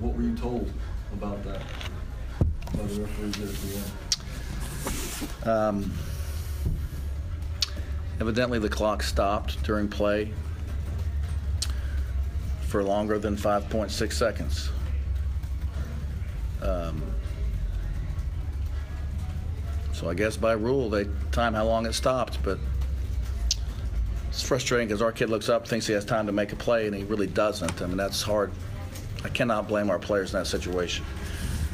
what were you told about that? By the referees at the end? Um, Evidently, the clock stopped during play for longer than 5.6 seconds. Um, So I guess by rule, they time how long it stopped, but it's frustrating because our kid looks up, thinks he has time to make a play, and he really doesn't. I mean, that's hard. I cannot blame our players in that situation.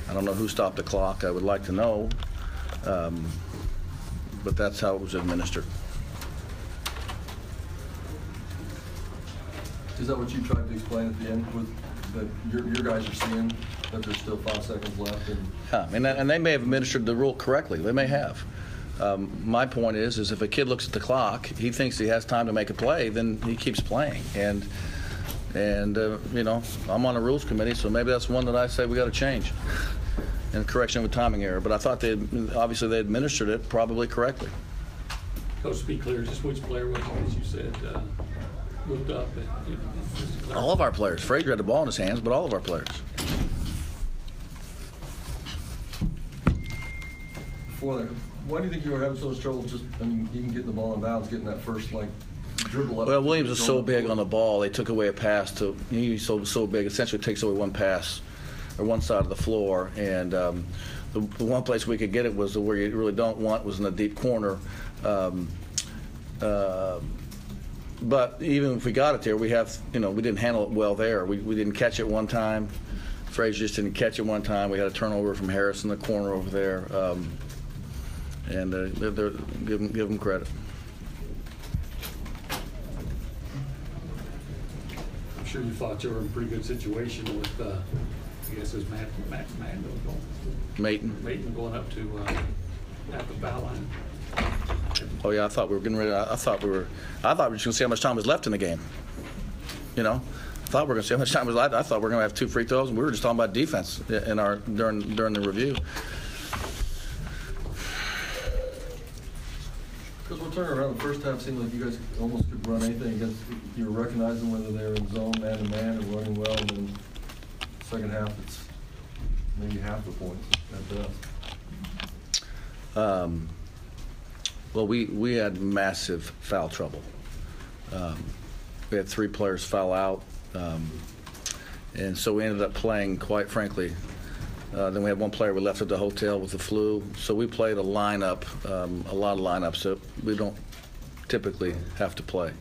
I don't know who stopped the clock. I would like to know. Um, but that's how it was administered. Is that what you tried to explain at the end with, that your, your guys are seeing that there's still five seconds left and Yeah, and, that- and they may have administered the rule correctly. They may have. Um, my point is, is if a kid looks at the clock, he thinks he has time to make a play, then he keeps playing. And and uh, you know, I'm on the rules committee, so maybe that's one that I say we got to change. And correction of a timing error. But I thought they obviously they administered it probably correctly. Coach, to be clear, just which player was it, as you said, uh, moved up? and, you know, just to clarify. All of our players. Frazier had the ball in his hands, but all of our players. before why do you think you were having so much trouble just, I mean, even getting the ball in bounds, getting that first like dribble up? Well, Williams is so big on the ball. They took away a pass to he's so so big. Essentially, takes away one pass or one side of the floor. And um, the, the one place we could get it was the where you really don't want was in the deep corner. Um, uh, but even if we got it there, we have you know we didn't handle it well there. We, we didn't catch it one time. Frazier just didn't catch it one time. We had a turnover from Harris in the corner over there. Um, and uh, give them give them credit. I'm sure you thought you were in a pretty good situation with, uh, I guess it was Matt, Max Mando going, Maten. Maten going up to, uh, at the foul line. Oh yeah, I thought we were getting ready. I, I thought we were. I thought we were just going to see how much time was left in the game. You know, I thought we were going to see how much time was left. I thought we were going to have two free throws, and we were just talking about defense in our during during the review. Because we're turning around, the first half seemed like you guys almost could run anything against, you were recognizing whether they were in zone, man to man, and running well, and then second half, it's maybe half the points at best. Um, well, we we had massive foul trouble. Um, we had three players foul out, um, and so we ended up playing. Quite frankly, uh, then we had one player we left at the hotel with the flu. So we played a lineup, um, a lot of lineups that we don't typically have to play.